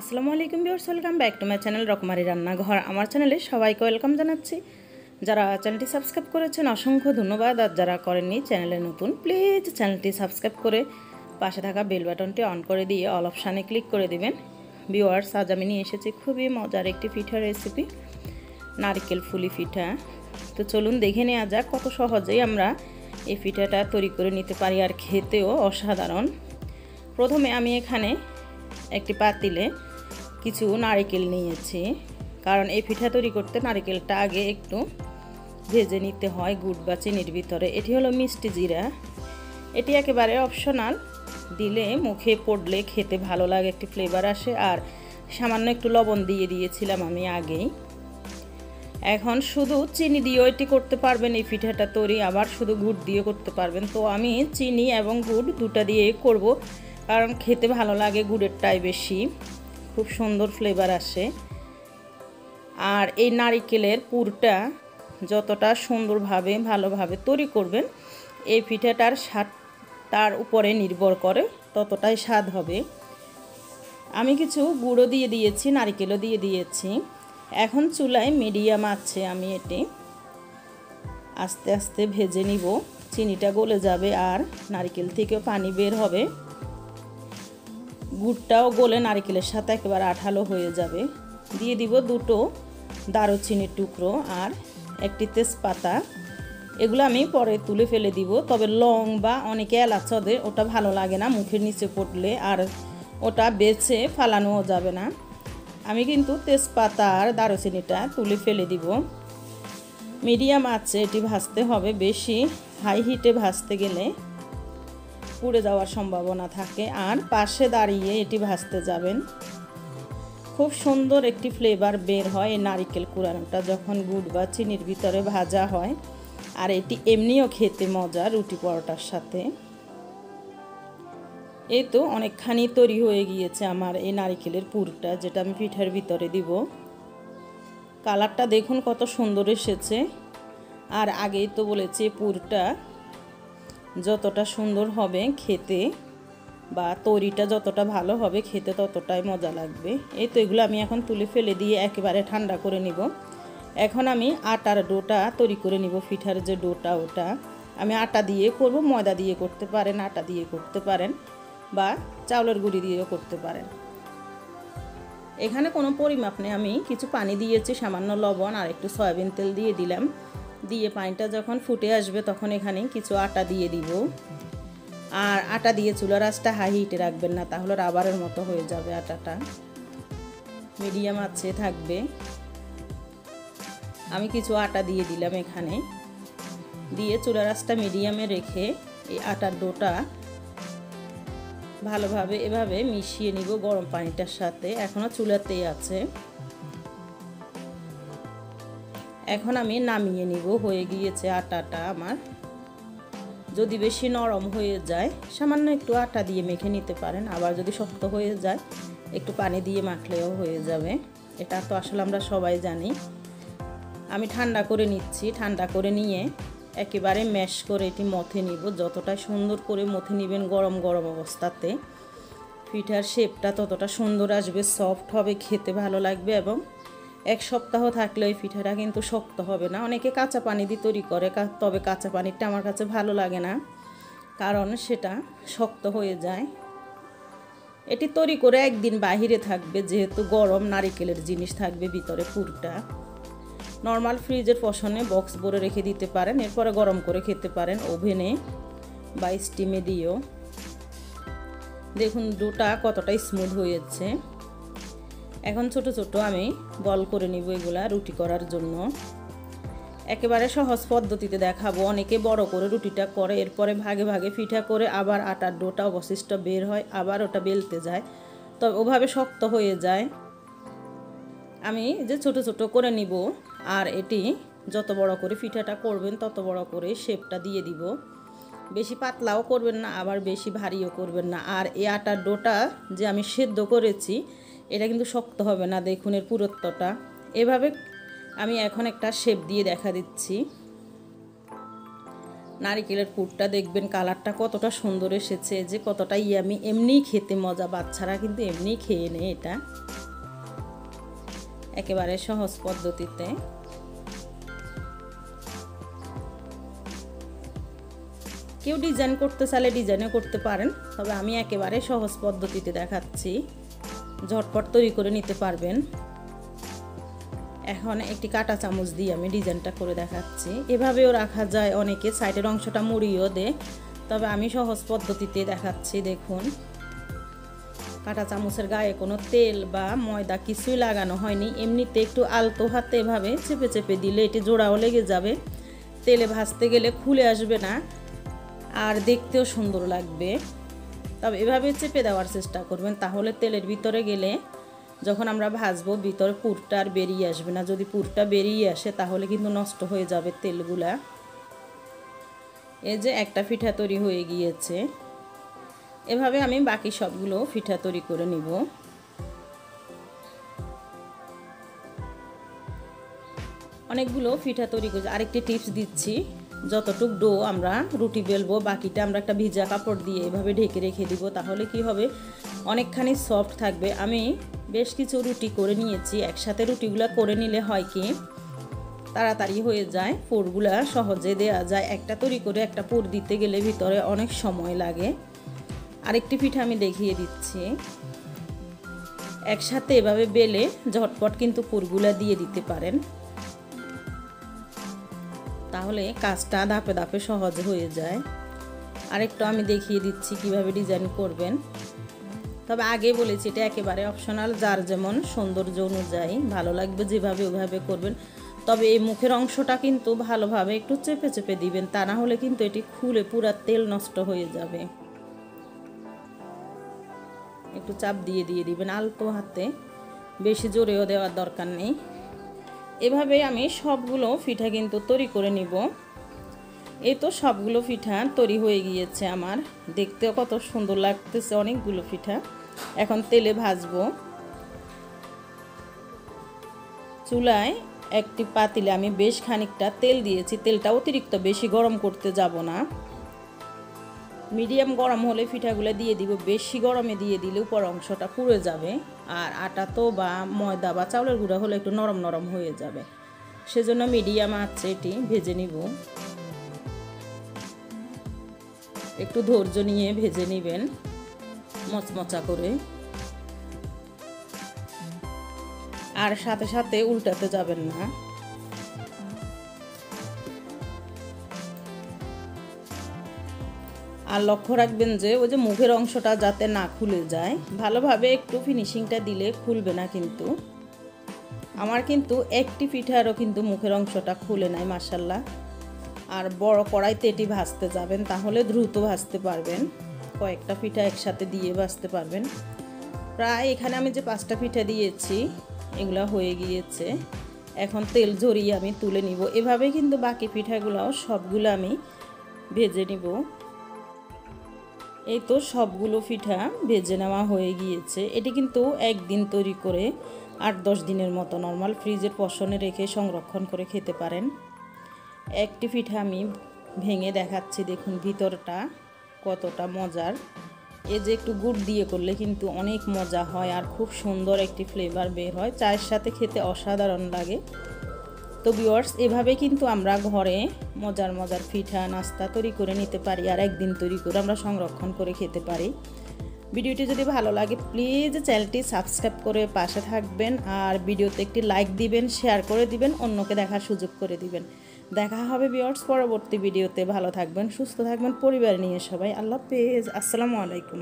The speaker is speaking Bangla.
আসসালামু আলাইকুম বিয়ার্স welcome back to my channel রকমারি রান্নাঘর। আমার চ্যানেলে সবাইকে ওয়েলকাম জানাচ্ছি। যারা চ্যানেলটি সাবস্ক্রাইব করেছেন, অসংখ্য ধন্যবাদ। আর যারা করেননি চ্যানেলে নতুন প্লিজ চ্যানেলটি সাবস্ক্রাইব করে পাশে থাকা বেল বাটনটি অন করে দিয়ে অল অপশানে ক্লিক করে দিবেন। ভিওয়ার্স আজ আমি নিয়ে এসেছি খুবই মজার একটি পিঠার রেসিপি নারকেল ফুলি পিঠা। তো চলুন দেখে নেওয়া যাক কত সহজেই আমরা এই পিঠাটা তৈরি করে নিতে পারি আর খেতেও অসাধারণ। প্রথমে আমি এখানে একটি পাতিলে কিছু নারিকেল নিয়েছি। কারণ এই পিঠা তৈরি করতে নারিকেলটা আগে একটু ভেজে নিতে হয় গুড় বা চিনির ভিতরে। এটি হলো মিষ্টি জিরা। এটি একেবারে অপশনাল দিলে মুখে পড়লে খেতে ভালো লাগে, একটি ফ্লেভার আসে। আর সামান্য একটু লবণ দিয়ে দিয়েছিলাম আমি আগেই। এখন শুধু চিনি দিয়েও এটি করতে পারবেন এই পিঠাটা তৈরি। আবার শুধু গুড় দিয়ে করতে পারবেন। তো আমি চিনি এবং গুড় দুটা দিয়ে করব। কারণ খেতে ভালো লাগে, গুড়েরটাই বেশি। খুব সুন্দর ফ্লেভার আসে। আর এই নারিকেলের পুরটা যতটা সুন্দরভাবে, ভালোভাবে তৈরি করবেন, এই পিঠাটার স্বাদ তার উপরে নির্ভর করে, ততটাই স্বাদ হবে। আমি কিছু গুঁড়ো দিয়ে দিয়েছি, নারিকেলও দিয়ে দিয়েছি। এখন চুলায় মিডিয়াম আছে আমি এটি। আস্তে আস্তে ভেজে নিব। চিনিটা গলে যাবে আর নারিকেল থেকে পানি বের হবে। গুড়টাও গলে নারিকেলের সাথে একেবারে আঠালো হয়ে যাবে। দিয়ে দিব দুটো দারুচিনির টুকরো আর একটি তেজপাতা। এগুলো আমি পরে তুলে ফেলে দিব, তবে লং বা অনেকে এলাচ ওদের, ওটা ভালো লাগে না, মুখের নিচে পড়লে, আর ওটা বেছে ফালানোও যাবে না। আমি কিন্তু তেজপাতা আর দারুচিনিটা তুলে ফেলে দিব। মিডিয়াম আছে এটি ভাজতে হবে, বেশি হাই হিটে ভাজতে গেলে। পুড়ে যাওয়ার সম্ভাবনা থাকে। আর পাশে দাঁড়িয়ে এটি ভাজতে যাবেন। খুব সুন্দর একটি ফ্লেভার বের হয় এই নারিকেল কুড়ানোটা, যখন গুড় বা চিনির ভিতরে ভাজা হয়। আর এটি এমনিও খেতে মজা রুটি পরোটার সাথে। এই তো অনেকখানি তৈরি হয়ে গিয়েছে আমার এই নারিকেলের পুরটা, যেটা আমি পিঠার ভিতরে দিব। কালারটা দেখুন কত সুন্দর এসেছে। আর আগেই তো বলেছি, পুরটা যতটা সুন্দর হবে খেতে বা তরিটা যতটা ভালো হবে খেতে ততটাই মজা লাগবে। এই তো এগুলো আমি এখন তুলে ফেলে দিয়ে একেবারে ঠান্ডা করে নিব। এখন আমি আটার ডোটা তৈরি করে নিব, পিঠার যে ডোটা ওটা। আমি আটা দিয়ে করব, ময়দা দিয়ে করতে পারেন, আটা দিয়ে করতে পারেন বা চাউলের গুঁড়ি দিয়েও করতে পারেন। এখানে কোনো পরিমাপ নেই, আমি কিছু পানি দিয়েছি, সামান্য লবণ আর একটু সয়াবিন তেল দিয়ে দিলাম। দিয়ে পানিটা যখন ফুটে আসবে তখন এখানে কিছু আটা দিয়ে দিব। আর আটা দিয়ে চুলার আঁচটা হাই হিটে রাখবেন না, তাহলে রাবারের মতো হয়ে যাবে আটাটা। মিডিয়াম আছে থাকবে। আমি কিছু আটা দিয়ে দিলাম এখানে। দিয়ে চুলা আঁচটা মিডিয়ামে রেখে এই আটার ডোটা ভালোভাবে এভাবে মিশিয়ে নিব গরম পানিটার সাথে। এখনও চুলাতেই আছে। এখন আমি নামিয়ে নিব, হয়ে গিয়েছে আটাটা আমার। যদি বেশি নরম হয়ে যায়, সামান্য একটু আটা দিয়ে মেখে নিতে পারেন। আবার যদি শক্ত হয়ে যায়, একটু পানি দিয়ে মাখলেও হয়ে যাবে। এটা তো আসলে আমরা সবাই জানি। আমি ঠান্ডা করে নিচ্ছি। ঠান্ডা করে নিয়ে একেবারে ম্যাশ করে এটি মথে নিব। যতটা সুন্দর করে মথে নেবেন গরম গরম অবস্থাতে। পিঠার শেপটা ততটা সুন্দর আসবে সফট হবে, খেতে ভালো লাগবে এবং এক সপ্তাহ থাকলে ওই পিঠাটা কিন্তু শক্ত হবে না। অনেকে কাঁচা পানি দিয়ে তৈরি করে তবে কাঁচা পানিটা আমার কাছে ভালো লাগে না, কারণ সেটা শক্ত হয়ে যায়। এটি তৈরি করে একদিন বাহিরে থাকবে, যেহেতু গরম নারিকেলের জিনিস থাকবে ভিতরে পুরটা। নর্মাল ফ্রিজের পশনে বক্স ভরে রেখে দিতে পারেন, এরপরে গরম করে খেতে পারেন ওভেনে বা স্টিমে দিয়েও। দেখুন দুটা কতটা স্মুথ হয়েছে। এখন ছোট ছোট আমি বল করে নিব এগুলা রুটি করার জন্য। একেবারে সহজ পদ্ধতিতে দেখাবো। অনেকে বড় করে রুটিটা করে, এরপরে ভাগে ভাগে পিঠা করে আবার আটার ডোটা অবশিষ্ট বের হয়, আবার ওটা বেলতে যায়। তবে ওভাবে শক্ত হয়ে যায়। আমি যে ছোট ছোট করে নিব, আর এটি যত বড় করে পিঠাটা করবেন, তত বড় করে শেপটা দিয়ে দিব। বেশি পাতলাও করবেন না, আবার বেশি ভারীও করবেন না। আর এই আটার ডোটা যে আমি সেদ্ধ করেছি এটা কিন্তু শক্ত হবে না, দেখুন এর পুরুত্বটা এভাবে আমি এখন একটা শেপ দিয়ে দেখা দিচ্ছি। নারিকেলের পুরটা দেখবেন কালারটা কতটা সুন্দর এসেছে, যে কতটা ইয়ামি এমনিই খেতে মজা, বাচ্চারা কিন্তু এমনিই খেয়ে নেয় এটা। একেবারে সহজ পদ্ধতিতে। কেউ ডিজাইন করতে চাইলে ডিজাইনও করতে পারেন, তবে আমি একেবারে সহজ পদ্ধতিতে দেখাচ্ছি। ঝটপট তৈরি করে নিতে পারবেন। এখন একটি কাটা চামচ দিয়ে আমি ডিজাইনটা করে দেখাচ্ছি। এভাবেও রাখা যায় অনেকে, সাইডের অংশটা মুড়িয়েও দেয়। তবে আমি সহজ পদ্ধতিতে দেখাচ্ছি, দেখুন। কাটা চামচের গায়ে কোনো তেল বা ময়দা কিছুই লাগানো হয়নি। এমনিতে একটু আলতো হাতে এভাবে চেপে চেপে দিলে এটি জোড়াও লেগে যাবে। তেলে ভাজতে গেলে খুলে আসবে না। আর দেখতেও সুন্দর লাগবে। তবে এভাবে চেপে দেওয়ার চেষ্টা করবেন, তাহলে তেলের ভিতরে গেলে যখন আমরা ভাজবো, ভিতরে পুরটা আর বেরিয়ে আসবে না। যদি পুরটা বেরিয়ে আসে, তাহলে কিন্তু নষ্ট হয়ে যাবে তেলগুলা। এই যে একটা পিঠা তৈরি হয়ে গিয়েছে। এভাবে আমি বাকি সবগুলো পিঠা তৈরি করে নিব। অনেকগুলো পিঠা তৈরি করছি। আরেকটি টিপস দিচ্ছি। যতটুক ডো আমরা রুটি বেলবো, বাকিটা আমরা একটা ভিজা কাপড় দিয়ে এভাবে ঢেকে রেখে দিব, তাহলে কি হবে? অনেকখানি সফট থাকবে। আমি বেশ কিছু রুটি করে নিয়েছি, একসাথে রুটিগুলো করে নিলে হয় কি? তাড়াতাড়ি হয়ে যায়, পুরগুলা সহজে দেওয়া যায়। একটা তৈরি করে একটা পুর দিতে গেলে ভিতরে অনেক সময় লাগে। আরেকটি পিঠা আমি দেখিয়ে দিচ্ছি। একসাথে এভাবে বেলে ঝটপট কিন্তু পুরগুলা দিয়ে দিতে পারেন। তাহলে কাজটা ধাপে ধাপে সহজ হয়ে যায়। আরেকটু আমি দেখিয়ে দিচ্ছি কীভাবে ডিজাইন করবেন। তবে আগে বলেছি, এটা একেবারে অপশনাল যার যেমন সৌন্দর্য অনুযায়ী ভালো লাগবে যেভাবে ওভাবে করবেন। তবে এই মুখের অংশটা কিন্তু ভালোভাবে একটু চেপে চেপে দিবেন, তা না হলে কিন্তু এটি খুলে পুরা তেল নষ্ট হয়ে যাবে। একটু চাপ দিয়ে দিয়ে দিবেন, আলতো হাতে। বেশি জোরেও দেওয়ার দরকার নেই। এভাবে আমি সবগুলো পিঠা কিন্তু তৈরি করে নিব। এই তো সবগুলো পিঠা তৈরি হয়ে গিয়েছে আমার। দেখতেও কত সুন্দর লাগতেছে অনেকগুলো পিঠা এখন তেলে ভাজবো। চুলায় একটি পাতিলে আমি বেশ খানিকটা তেল দিয়েছি। তেলটা অতিরিক্ত বেশি গরম করতে যাব না। মিডিয়াম গরম হলে পিঠাগুলো দিয়ে দিব। বেশি গরমে দিয়ে দিলে উপর অংশটা পুড়ে যাবে। আর আটা তো বা ময়দা বা চাউলের গুঁড়া হলে একটু নরম নরম হয়ে যাবে। সেজন্য মিডিয়াম আছে এটি, ভেজে নিব। একটু ধৈর্য নিয়ে ভেজে নেবেন, মচমচা করে। আর সাথে সাথে উল্টাতে যাবেন না। আর লক্ষ্য রাখবেন যে ওই যে মুখের অংশটা যাতে না খুলে যায়, ভালোভাবে একটু ফিনিশিংটা দিলে খুলবে না কিন্তু। আমার কিন্তু একটি পিঠারও কিন্তু মুখের অংশটা খুলে নাই মাসাল্লাহ আর বড় কড়াইতে এটি ভাজতে যাবেন, তাহলে দ্রুত ভাজতে পারবেন। কয়েকটা পিঠা একসাথে দিয়ে ভাজতে পারবেন। প্রায় এখানে আমি যে পাঁচটা পিঠা দিয়েছি, এগুলো হয়ে গিয়েছে। এখন তেল ঝরিয়ে আমি তুলে নিব। এভাবে কিন্তু বাকি পিঠাগুলোও সবগুলো আমি ভেজে নিব। এই তো সবগুলো পিঠা ভেজে নেওয়া হয়ে গিয়েছে। এটি কিন্তু একদিন তৈরি করে আট দশ দিনের মতো নর্মাল ফ্রিজের পশনে রেখে সংরক্ষণ করে খেতে পারেন। একটি পিঠা আমি ভেঙে দেখাচ্ছি, দেখুন ভিতরটা কতটা মজার। এ যে একটু গুড় দিয়ে করলে কিন্তু অনেক মজা হয় আর খুব সুন্দর একটি ফ্লেভার বের হয়। চায়ের সাথে খেতে অসাধারণ লাগে। তো ভিওয়ার্স এভাবে কিন্তু আমরা ঘরে মজার মজার পিঠা, নাস্তা তৈরি করে নিতে পারি আর একদিন তৈরি করে আমরা সংরক্ষণ করে খেতে পারি। ভিডিওটি যদি ভালো লাগে প্লিজ চ্যানেলটি সাবস্ক্রাইব করে পাশে থাকবেন আর ভিডিওতে একটি লাইক দিবেন শেয়ার করে দিবেন, অন্যকে দেখার সুযোগ করে দিবেন। দেখা হবে বিয়ার্স পরবর্তী ভিডিওতে। ভালো থাকবেন, সুস্থ থাকবেন, পরিবার নিয়ে সবাই। আল্লাহ হাফেজ। আসসালামু আলাইকুম।